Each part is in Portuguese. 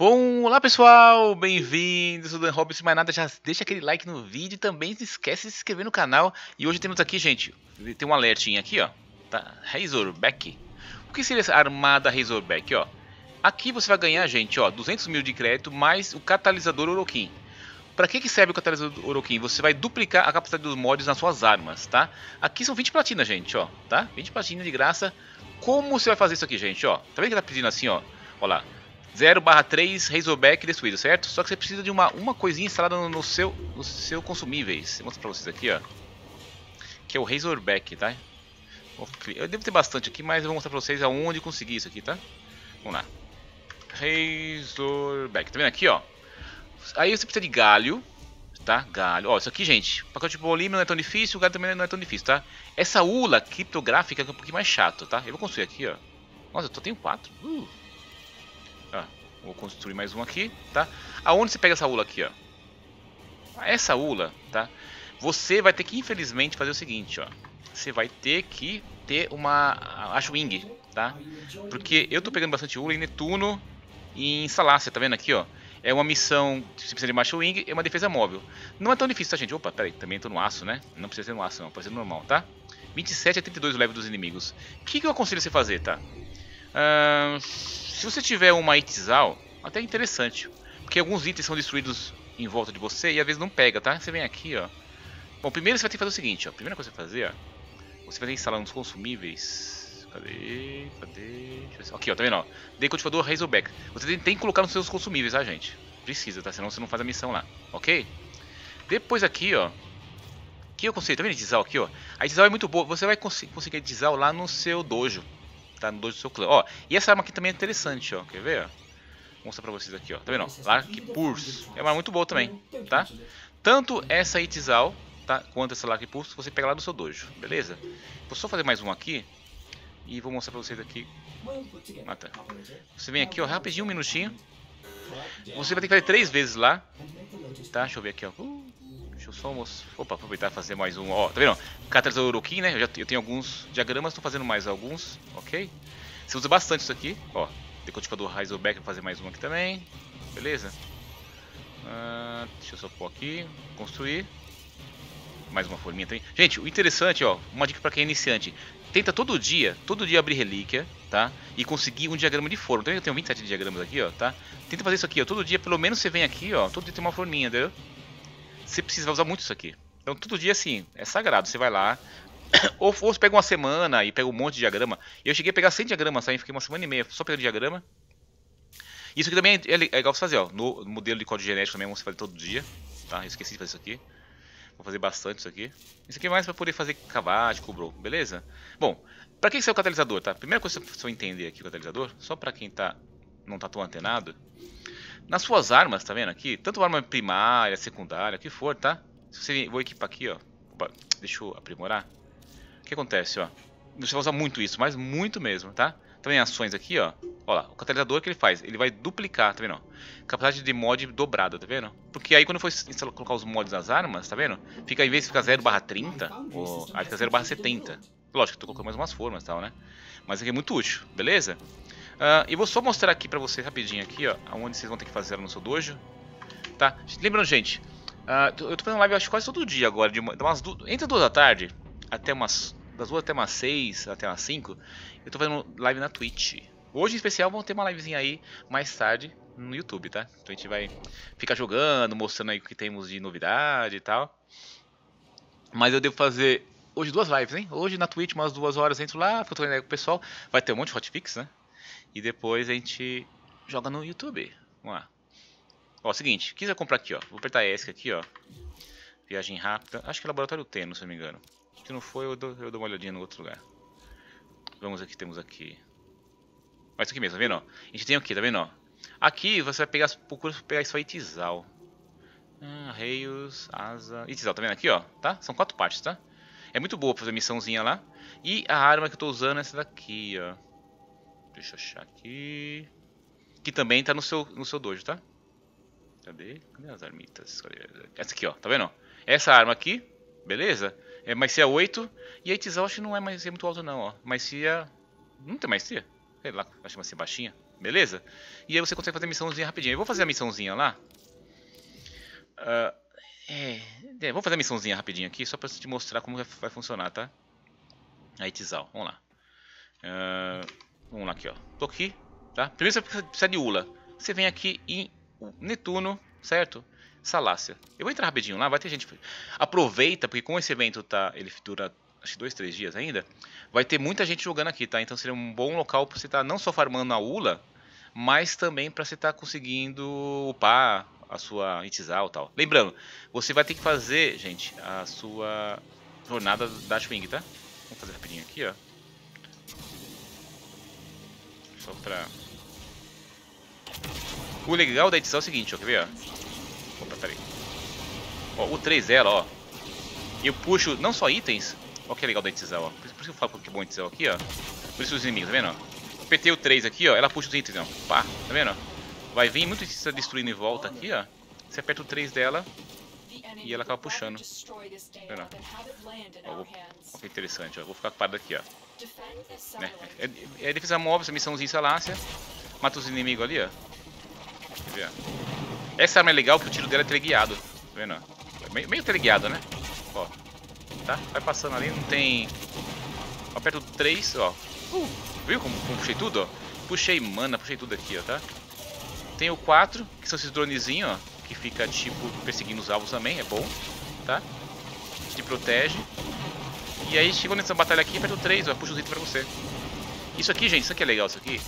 Bom, olá pessoal, bem-vindos, Dan Robson, mais nada, já deixa aquele like no vídeo e também não esquece de se inscrever no canal. E hoje temos aqui, gente, tem um alertinho aqui, ó, tá? Razorback. O que seria essa armada Razorback, ó? Aqui você vai ganhar, gente, ó, 200 mil de crédito mais o catalisador Orokin. Para que, que serve o catalisador Orokin? Você vai duplicar a capacidade dos mods nas suas armas, tá? Aqui são 20 platina, gente, ó, tá? 20 platina de graça. Como você vai fazer isso aqui, gente, ó? Tá vendo que tá pedindo assim, ó? Ó lá, 0 barra 3 Razorback destruído, certo? Só que você precisa de uma, uma coisinha instalada no, no seu, no seu consumíveis. Vou mostrar pra vocês aqui, ó. Que é o Razorback, tá? Eu devo ter bastante aqui, mas eu vou mostrar pra vocês aonde conseguir isso aqui, tá? Vamos lá. Razorback. Tá vendo aqui, ó? Aí você precisa de galho, tá? Galho. Ó, isso aqui, gente. Pacote de polímero não é tão difícil, o galho também não é tão difícil, tá? Essa ula criptográfica é um pouquinho mais chato, tá? Eu vou construir aqui, ó. Nossa, eu só tenho quatro. Uh. Ah, vou construir mais um aqui, tá? Aonde você pega essa ula aqui, ó? Essa ula, tá? Você vai ter que, infelizmente, fazer o seguinte, ó. Você vai ter que ter uma Ashwing, tá? Porque eu tô pegando bastante ula em Netuno e em Salácia, tá vendo aqui, ó? É uma missão, você precisa de Macho Wing, é uma defesa móvel. Não é tão difícil, tá, gente? Opa, peraí, também tô no aço, né? Não precisa ser no aço, não, pode ser normal, tá? 27 a 32 o level dos inimigos. O que, que eu aconselho você fazer, tá? Uh, se você tiver uma Itzal, até é interessante. Porque alguns itens são destruídos em volta de você e às vezes não pega, tá? Você vem aqui, ó. Bom, primeiro você vai ter que fazer o seguinte, ó. A primeira coisa que você vai fazer, ó. Você vai ter que instalar uns consumíveis. Cadê? Cadê? Aqui, ó, tá vendo, ó? Decodificador Razorback. Você tem, que colocar nos seus consumíveis, tá, gente? Precisa, tá? Senão você não faz a missão lá, ok? Depois aqui, ó. Que eu consigo, tá vendo Dizal aqui, ó? A Dizal é muito boa. Você vai cons conseguir Dizal lá no seu dojo tá no dojo do seu clã. Ó, e essa arma aqui também é interessante, ó. Quer ver, ó? Vou mostrar pra vocês aqui, ó. Tá vendo? Lark Purse. É uma arma muito boa também, tá? Tanto essa Itizal, tá? Quanto essa Lark Purse, você pega lá do seu dojo, beleza? Vou só fazer mais um aqui. E vou mostrar pra vocês aqui. Ah, tá. Você vem aqui, ó, rapidinho, um minutinho. Você vai ter que fazer três vezes lá. Tá? Deixa eu ver aqui, ó. Uh, só mostrar. Opa, aproveitar e fazer mais um. Ó, tá vendo? Catalisador Urokin, né? Eu, já, eu tenho alguns diagramas, estou fazendo mais alguns, ok? Você usa bastante isso aqui, ó. Decodificador Heiselberg, vou fazer mais um aqui também. Beleza? Uh, deixa eu só pôr aqui. Construir. Mais uma forminha também. Gente, o interessante, ó. Uma dica para quem é iniciante. Tenta todo dia, todo dia abrir relíquia, tá? E conseguir um diagrama de forma. Então eu tenho 27 diagramas aqui, ó, tá? Tenta fazer isso aqui, ó. Todo dia, pelo menos você vem aqui, ó. Todo dia tem uma forminha, entendeu? Você precisa usar muito isso aqui. Então todo dia assim, é sagrado. Você vai lá, ou, ou você pega uma semana e pega um monte de diagrama. Eu cheguei a pegar 100 diagramas, aí fiquei uma semana e meia só pegando diagrama. Isso aqui também é, é legal você fazer, ó. No modelo de código genético também você fazer todo dia. Tá? Eu esqueci de fazer isso aqui. Vou fazer bastante isso aqui. Isso aqui é mais para poder fazer cavate, bro, beleza? Bom, para que isso é o catalisador, tá? Primeira coisa que você entender aqui o catalisador, só para quem tá, não tá tão antenado. Nas suas armas, tá vendo aqui? Tanto arma primária, secundária, o que for, tá? Se você vou equipar aqui, ó. Opa, deixa eu aprimorar. O que acontece, ó? Você vai usar muito isso, mas muito mesmo, tá? Também ações aqui, ó. Olha lá, o catalisador que ele faz, ele vai duplicar, tá vendo? Capacidade de mod dobrada, tá vendo? Porque aí quando for colocar os mods nas armas, tá vendo? Fica, em vez de ficar 0 barra 30, ou, aí fica 0 barra 70. Lógico que eu tô colocando mais umas formas e tal, né? Mas aqui é muito útil, beleza? Uh, e vou só mostrar aqui pra vocês rapidinho aqui, ó, aonde vocês vão ter que fazer no seu dojo. Tá? Lembrando, gente, Uh, eu tô fazendo live acho quase todo dia agora, de, uma, de entre duas da tarde até umas. Das duas até umas seis, até umas cinco. Eu tô fazendo live na Twitch. Hoje em especial vão ter uma livezinha aí mais tarde no YouTube, tá? Então a gente vai ficar jogando, mostrando aí o que temos de novidade e tal. Mas eu devo fazer hoje duas lives, hein? Hoje na Twitch, umas duas horas, entro lá, fico trocando com o pessoal. Vai ter um monte de hotfix, né? E depois a gente joga no YouTube. Vamos lá. Ó, seguinte, quiser comprar aqui, ó. Vou apertar ESC aqui, ó. Viagem rápida. Acho que é laboratório Teno, se não me engano. Se não foi, eu dou, eu dou uma olhadinha no outro lugar. Vamos aqui, temos aqui. Mas isso aqui mesmo, tá vendo? A gente tem aqui, tá vendo? Ó? Aqui você vai pegar, procura pegar isso aí, Tizal. Ah, Reios, Asa. E Tizal, tá vendo aqui, ó? Tá? São quatro partes, tá? É muito boa pra fazer missãozinha lá. E a arma que eu tô usando é essa daqui, ó. Deixa eu achar aqui. Que também tá no seu, no seu dojo, tá? Cadê? Cadê as armitas? Essa aqui, ó. Tá vendo? Essa arma aqui, beleza? É maestria 8. E a Itizal acho que não é mais é muito alto não, ó. Maestria... Não tem maestria? Sei lá, acho que vai ser baixinha. beleza? E aí você consegue fazer a missãozinha rapidinho. Eu vou fazer a missãozinha lá. Uh, é, é, vou fazer a missãozinha rapidinho aqui, só pra te mostrar como vai funcionar, tá? Aí, Tizal, vamos lá. Uh, vamos lá aqui, ó. Tô aqui, tá? Primeiro você precisa de Ula. Você vem aqui em Netuno, certo? Salácia. Eu vou entrar rapidinho lá, vai ter gente... Aproveita, porque com esse evento tá... Ele dura acho que dois, três dias ainda, vai ter muita gente jogando aqui, tá? Então seria um bom local para você estar tá não só farmando a Ula, mas também para você estar tá conseguindo upar a sua Itizal e tal. Lembrando, você vai ter que fazer, gente, a sua jornada da Ashwing, tá? Vamos fazer rapidinho aqui, ó. Só pra... O legal da Itizal é o seguinte, ó, quer ver, ó? Opa, peraí. Ó, o 3 dela, ó. Eu puxo não só itens, Olha que legal da Itzel, ó. Por isso que eu falo que é bom Itzel aqui, ó. Por isso os inimigos, tá vendo? Apertei o 3 aqui, ó. Ela puxa os itens, ó. Pá, tá vendo? Vai vir muito itens destruindo em volta aqui, ó. Você aperta o 3 dela e ela acaba puxando. Tá vendo? Ó. Ó, que interessante, ó. Vou ficar parado aqui, ó. Né? É, é, é defesa móvel, essa missãozinha Salácia. Mata os inimigos ali, ó. Essa arma é legal porque o tiro dela é teleguiado. Tá vendo? Meio, meio teleguiado, né? Ó tá? Vai passando ali, não tem... Aperto 3, ó. Uh, viu como, como, puxei tudo, ó? Puxei mana, puxei tudo aqui, ó, tá? Tem o 4, que são esses dronezinhos, ó. Que fica, tipo, perseguindo os alvos também, é bom, tá? Te protege. E aí, chegou nessa batalha aqui, aperto 3, ó, puxa os itens pra você. Isso aqui, gente, isso aqui é legal, isso aqui.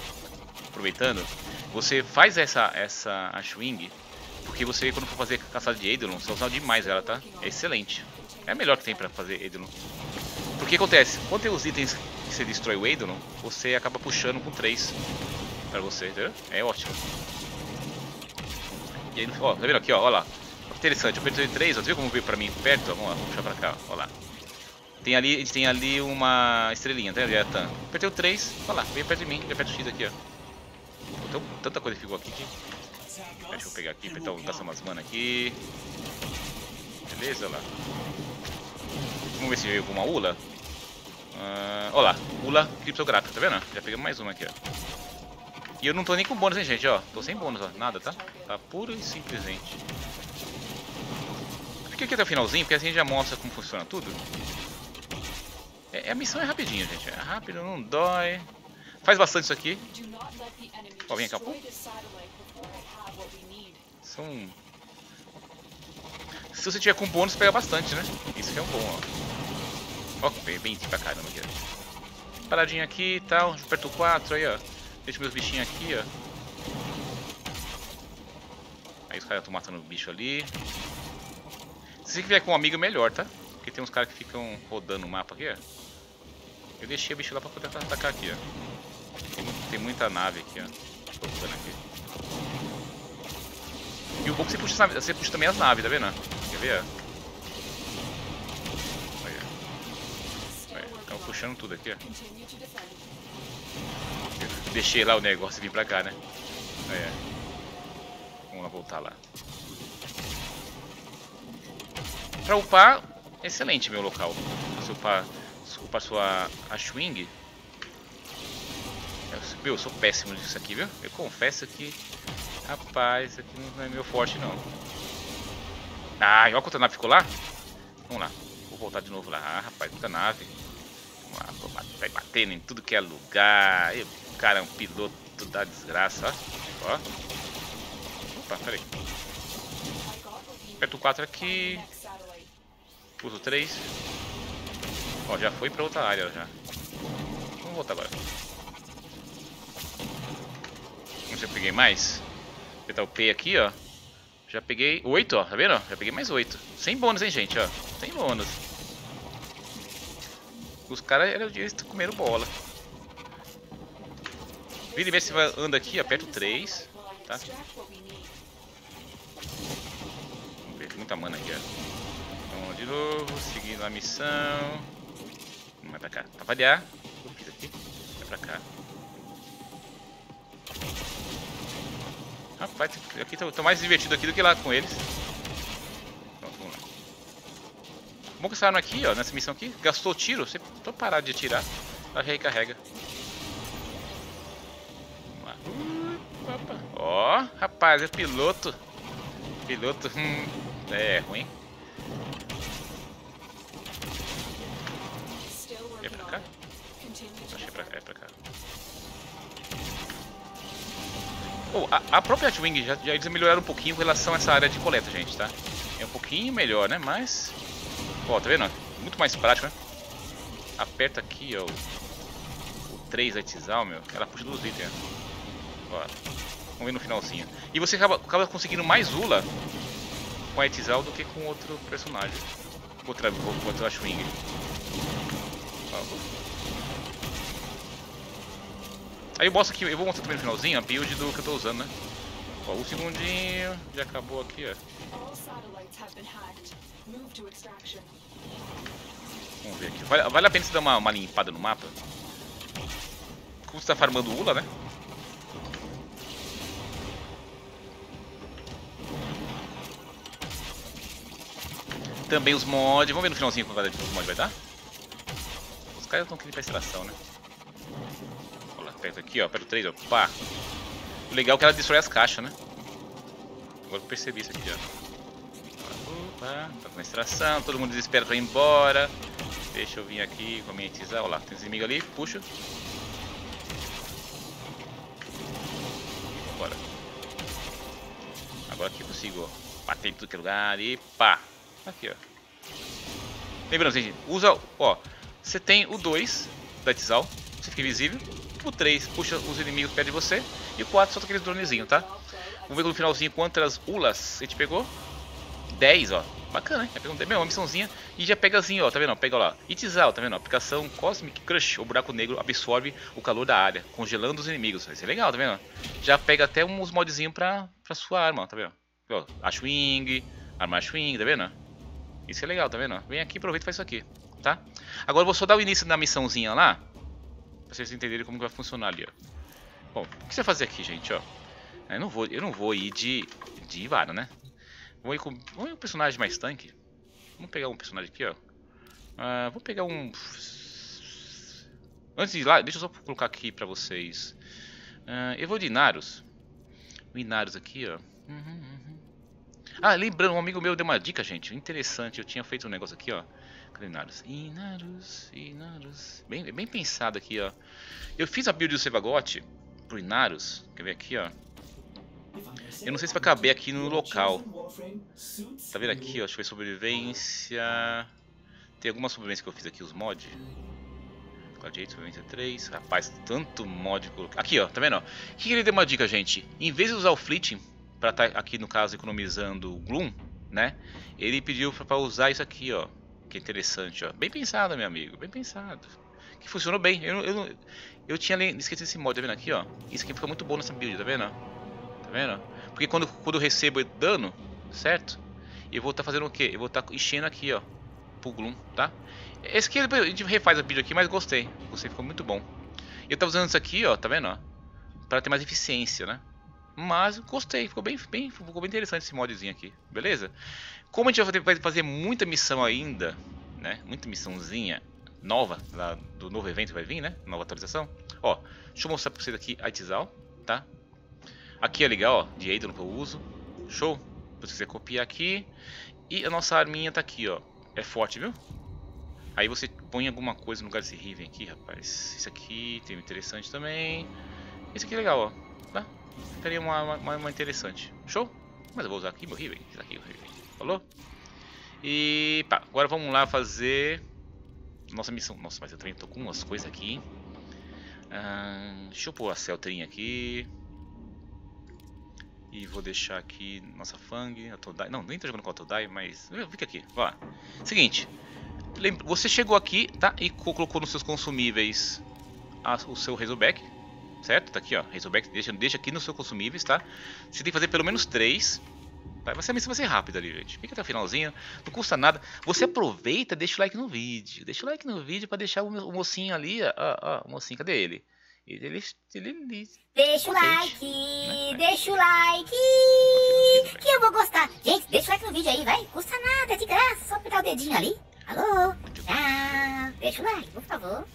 Aproveitando, você faz essa, essa Ashwing, porque você, quando for fazer caçada de Eidolon, você usar demais ela, tá? É excelente. É a melhor que tem pra fazer Eidolon. Porque acontece, quando tem os itens que você destrói o Eidolon, você acaba puxando com 3 pra você, entendeu? É ótimo. E aí, ó, tá vendo aqui, ó, ó lá. Interessante, eu apertei 3, ó, viu como veio pra mim perto? Vamos lá, vamos puxar pra cá, ó lá. Tem ali, tem ali uma estrelinha, tá? Ali é Apertei o 3, ó lá, veio perto de mim, veio perto do X aqui, ó. Então, tanta coisa ficou aqui que... Deixa eu pegar aqui, apertar, gastar umas mana aqui. Beleza, lá. Vamos ver se veio alguma Ula. Uh, olha lá, Ula criptográfica, tá vendo? Já pegamos mais uma aqui, ó. E eu não tô nem com bônus, hein, gente, ó. Tô sem bônus, ó. Nada, tá? Tá puro e simplesmente. Fica aqui até o finalzinho, porque assim a gente já mostra como funciona tudo. É, a missão é rapidinho, gente. É rápido, não dói. Faz bastante isso aqui. Ó, vem pô. São se você tiver com bônus, pega bastante, né? Isso que é um bom, ó. Ó, bem, pra caramba aqui. Paradinha aqui e tal, aperto 4 aí, ó. Deixa meus bichinhos aqui, ó. Aí os caras estão matando o bicho ali. Se você vier com um amigo, melhor, tá? Tem uns caras que ficam rodando o mapa aqui, ó. Eu deixei o bicho lá pra poder atacar aqui, ó. Tem, tem muita nave aqui, ó. Tô aqui. E o bom é que você puxa, você puxa também as naves, tá vendo? ver? Olha. Olha, puxando tudo aqui, ó. Deixei lá o negócio e vim pra cá, né? Vamos lá voltar lá. Pra upar, excelente meu local. Upar, se upar sua Ashwing. Meu, eu sou péssimo nisso aqui, viu? Eu confesso que... Rapaz, isso aqui não é meu forte, não. Ah, olha quanta nave ficou lá. Vamos lá. Vou voltar de novo lá. Ah, rapaz, muita nave. Vamos lá, vai batendo em tudo que é lugar. E, o cara é um piloto da desgraça, ó. ó. Opa, peraí. Aperto o 4 aqui. Uso 3. Ó, já foi pra outra área já. Vamos voltar agora. Vamos ver se eu peguei mais. Apertar o P aqui, ó. Já peguei 8, ó, tá vendo? Já peguei mais 8. Sem bônus, hein, gente, ó. Sem bônus. Os caras eram eles comendo bola. Vira e vê se vai, anda aqui, aperta o 3. Tá? Vamos ver, muita mana aqui, ó. Vamos de novo, seguindo a missão. Vai pra cá. Pra variar, eu fiz aqui. Vai pra cá. Rapaz, aqui tô, tô, mais divertido aqui do que lá com eles. Pronto, vamos lá. Bom que essa arma aqui, ó, nessa missão aqui, gastou tiro. Você tô parado de atirar, ela recarrega. Vamos. Ó, rapaz, é piloto. Piloto, hum, é ruim. É pra, é pra cá. Oh, a, a própria Hatwing já, já eles melhoraram um pouquinho em relação a essa área de coleta, gente, tá? É um pouquinho melhor, né? Mas... Ó, tá vendo? Muito mais prático, né? Aperta aqui, ó. O 3 da meu. Ela puxa dos itens, ó. Vamos ver no finalzinho. E você acaba, acaba conseguindo mais Ula com a Etizal do que com outro personagem. Outra, outra Ashwing. Aí eu mostro aqui, eu vou mostrar também no finalzinho a build do que eu tô usando, né? Ó, um segundinho, já acabou aqui, ó. Vamos ver aqui. Vale, vale a pena você dar uma, uma limpada no mapa? Como você tá farmando Ula, né? Também os mods. Vamos ver no finalzinho quando os mods vai dar? Os caras estão querendo pra extração, né? Aperta aqui, ó. Aperta o 3, ó. Pá. O legal é que ela destrói as caixas, né? Agora eu percebi isso aqui, ó. Opa, tá com extração, todo mundo desespera pra ir embora. Deixa eu vir aqui com a minha tizar. Olha lá, tem os inimigos ali, puxa. Bora. Agora aqui consigo bater em tudo que é lugar e pá. Aqui, ó. Lembrando, gente, usa, ó, você tem o 2 da Tizal, você fica invisível. O 3 puxa os inimigos perto de você. E o 4 solta aqueles dronezinhos, tá? Vamos ver no finalzinho quantas ulas a gente pegou. 10, ó. Bacana, hein? Já pegou uma missãozinha e já pega assim, ó, tá vendo? Pega lá. Itizal, tá vendo? Aplicação Cosmic Crush. O buraco negro absorve o calor da área, congelando os inimigos. Vai ser legal, tá vendo? Já pega até uns modzinhos pra, pra sua arma, ó, tá vendo? Ó, Ashwing, arma Ashwing, tá vendo? Isso é legal, tá vendo? Vem aqui, aproveita e faz isso aqui, tá? Agora eu vou só dar o início da missãozinha lá, pra vocês entenderem como vai funcionar ali, ó. Bom, o que você fazer aqui, gente, ó? Eu não vou, eu não vou ir de, de vara, né? Vou ir com, vou ir um personagem mais tanque. Vamos pegar um personagem aqui, ó. Uh, vou pegar um... Antes de ir lá, deixa eu só colocar aqui pra vocês. Uh, eu vou de Inarus. O Inarus aqui, ó. Uhum, uhum. Ah, lembrando, um amigo meu deu uma dica, gente. Interessante, eu tinha feito um negócio aqui, ó. Cadê Inarus? Inarus, Inarus. Bem, bem pensado aqui, ó. Eu fiz a build do Sevagote pro Inarus. Quer ver aqui, ó. Eu não sei se vai caber aqui no local. Tá vendo aqui, ó? Acho que foi sobrevivência. Tem alguma sobrevivência que eu fiz aqui, os mods. Gladiator, sobrevivência 3. Rapaz, tanto mod colocar. Aqui, ó, tá vendo? O que ele deu uma dica, gente? Em vez de usar o Fleet para estar tá aqui no caso economizando Gloom, né? Ele pediu para usar isso aqui, ó, que é interessante, ó. Bem pensado, meu amigo, bem pensado. Que funcionou bem. Eu, eu, eu tinha esquecido esse mod, tá vendo aqui, ó? Isso aqui fica muito bom nessa build, tá vendo? Tá vendo? Porque quando, quando eu recebo dano, certo? Eu vou estar tá fazendo o quê? Eu vou estar tá enchendo aqui, ó, pro Gloom, tá? Esse aqui a gente refaz a build aqui, mas gostei. Gostei, ficou muito bom. Eu tava usando isso aqui, ó, tá vendo, ó? Pra ter mais eficiência, né? Mas gostei, ficou bem, bem, ficou bem interessante esse modzinho aqui, beleza? Como a gente vai fazer muita missão ainda, né? Muita missãozinha nova lá do novo evento que vai vir, né? Nova atualização. Ó, deixa eu mostrar pra vocês aqui a Itizal, tá? Aqui é legal, ó, de Eidolon que eu uso. Show? Se você copiar aqui. E a nossa arminha tá aqui, ó. É forte, viu? Aí você põe alguma coisa no lugar desse Riven aqui, rapaz. Isso aqui tem interessante também. Esse aqui é legal, ó. Tá? Ficaria uma, uma, uma, interessante. Show? Mas eu vou usar aqui meu Riven. Isso aqui, o Riven. Falou? E pá, agora vamos lá fazer nossa missão. Nossa, mas eu também tô com umas coisas aqui. Ah, deixa eu pôr a Celtrin aqui. E vou deixar aqui nossa Fang, a Todai. Não, nem tô jogando com a Todai, mas fica aqui. Lá. Seguinte. Você chegou aqui, tá? E colocou nos seus consumíveis a, o seu Razorback certo? Tá aqui, ó, Razorback, deixa, deixa aqui no seu consumíveis, tá? Você tem que fazer pelo menos três. Tá? Vai ser, vai ser rápido ali, gente. Fica até o finalzinho, não custa nada. Você aproveita, deixa o like no vídeo. Deixa o like no vídeo pra deixar o, o mocinho ali, ó, ó, o mocinho, cadê ele? Ele, ele, ele, ele deixa o like, né? deixa o like, que eu vou gostar. Gente, deixa o like no vídeo aí, vai. Custa nada, é de graça, só apertar o dedinho ali. Alô? Ah, deixa o like, por favor.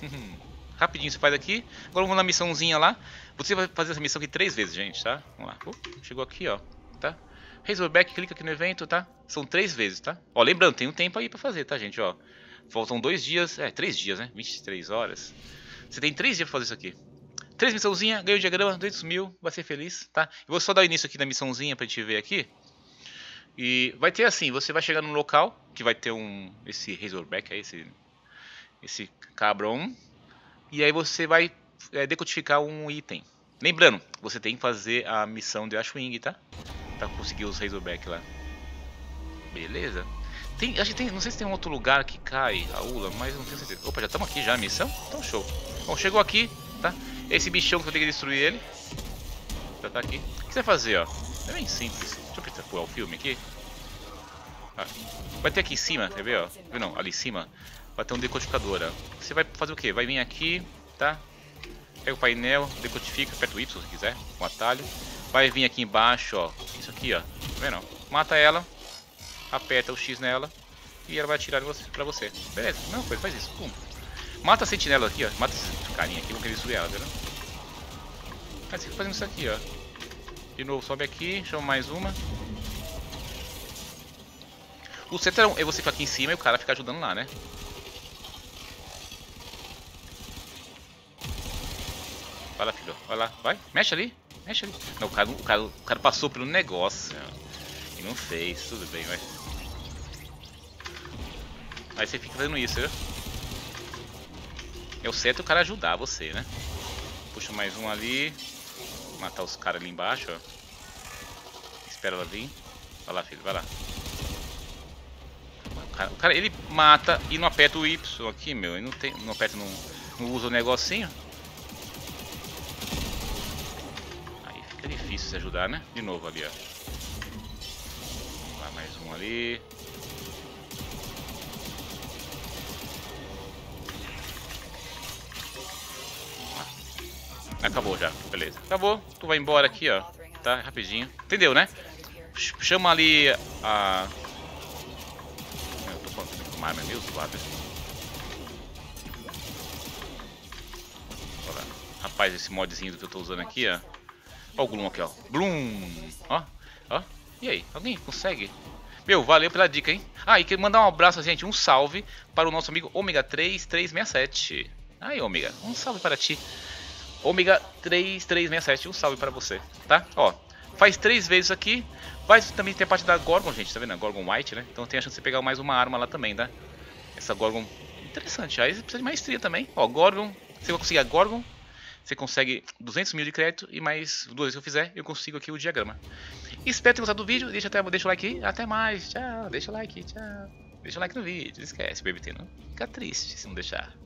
Rapidinho você faz aqui. Agora vamos na missãozinha lá. Você vai fazer essa missão aqui três vezes, gente, tá? Vamos lá. Uh, chegou aqui, ó. Tá? Razorback, clica aqui no evento, tá? São três vezes, tá? Ó, lembrando, tem um tempo aí pra fazer, tá, gente? Ó, faltam dois dias, é, três dias, né? 23 horas. Você tem três dias pra fazer isso aqui. Três missãozinha, ganha o diagrama, 200 mil, vai ser feliz, tá? Eu vou só dar início aqui da missãozinha pra gente ver aqui. E vai ter assim, você vai chegar num local que vai ter um esse Razorback aí, esse esse cabron, e aí você vai é, decodificar um item. Lembrando, você tem que fazer a missão de Ashwing, tá? Pra conseguir os Razorback lá. Beleza. Tem, acho que tem, não sei se tem um outro lugar que cai a Ula, mas não tenho certeza. Opa, já estamos aqui já a missão? Então show. Bom, chegou aqui, tá? Esse bichão que eu tenho que destruir ele. Já tá aqui. O que você vai fazer, ó? É bem simples. Deixa eu apertar o filme aqui. Ah, vai ter aqui em cima, quer ver, ó? Não, ali em cima vai ter um decodificador, ó. Você vai fazer o que? Vai vir aqui, tá? Pega o painel, decodifica, aperta o Y se quiser, com atalho. Vai vir aqui embaixo, ó. Isso aqui, ó. Tá vendo? Mata ela, aperta o X nela e ela vai atirar pra você. Beleza, não coisa, faz isso. Pum. Mata a sentinela aqui, ó. Mata esse carinha aqui, vão querer destruir ela, tá vendo? Aí você fazendo isso aqui, ó. De novo, sobe aqui, chama mais uma. O certo é você ficar aqui em cima e o cara ficar ajudando lá, né? Vai lá, filho. Vai lá. Vai. Mexe ali. Mexe ali. Não, o cara, o cara, o cara passou pelo negócio. E não fez. Tudo bem, vai. Aí você fica fazendo isso, viu? É o certo é o cara ajudar você, né? Puxa mais um ali. Matar os caras ali embaixo, ó. Espera ela vir. Vai lá, filho. Vai lá. O cara, o cara, ele mata e não aperta o Y aqui, meu. Ele não, tem, não aperta, não, não usa o negocinho. Difícil se ajudar, né? De novo ali, ó. Lá mais um ali. Ah. Acabou já, beleza. Acabou, tu vai embora aqui, ó. Tá, rapidinho. Entendeu, né? Chama ali a... Eu tô falando com uma arma meio zoada. Rapaz, esse modzinho que eu tô usando aqui, ó. Ó o Gloom aqui, ó. Bloom. Ó, ó. E aí, alguém consegue? Meu, valeu pela dica, hein? Ah, e quero mandar um abraço, gente, um salve para o nosso amigo Ômega 3367. Aí, Ômega, um salve para ti. Ômega 3367, um salve para você, tá? Ó, faz três vezes aqui. Vai também ter a parte da Gorgon, gente, tá vendo? A Gorgon White, né? Então tem a chance de pegar mais uma arma lá também, tá? Essa Gorgon, interessante. Aí você precisa de maestria também. Ó, Gorgon, você vai conseguir a Gorgon você consegue 200 mil de crédito e mais duas que eu fizer, eu consigo aqui o diagrama. Espero ter gostado do vídeo, deixa, até, deixa o like aí, até mais, tchau, deixa o like, tchau. Deixa o like no vídeo, não esquece, BBT, não fica triste se não deixar.